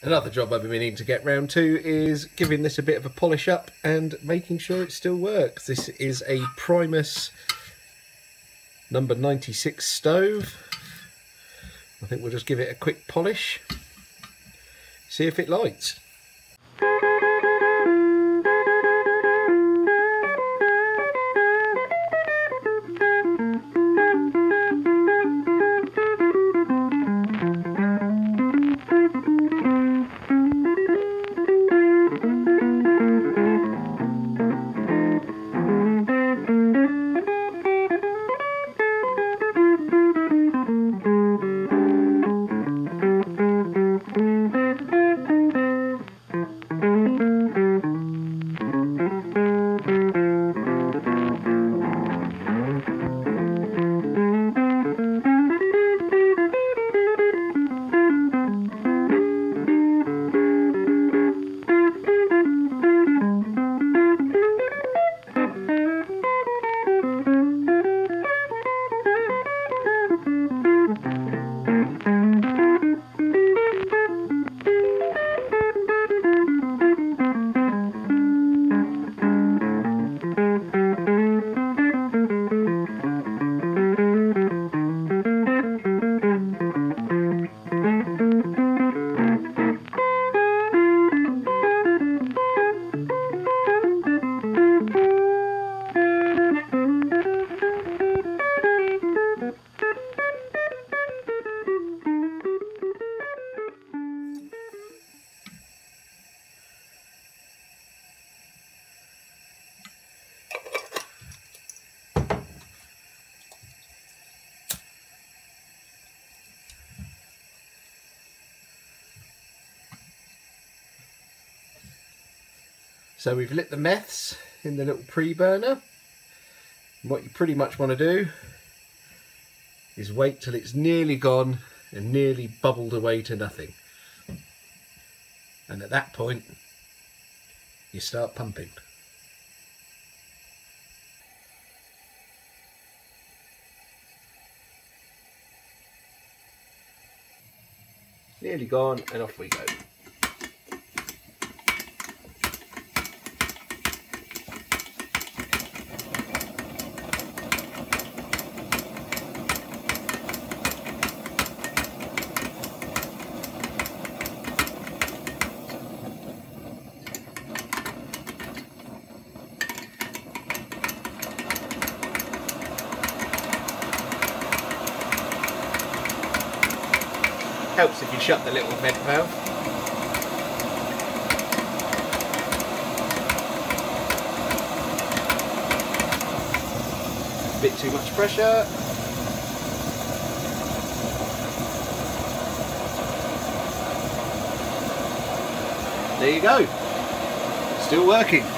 Another job I've been meaning to get round to is giving this a bit of a polish up and making sure it still works. This is a Primus number 96 stove. I think we'll just give it a quick polish, see if it lights. So we've lit the meths in the little pre-burner. What you pretty much want to do is wait till it's nearly gone and nearly bubbled away to nothing. And at that point, you start pumping. Nearly gone and off we go. Helps if you shut the little vent valve. Bit too much pressure. There you go. Still working.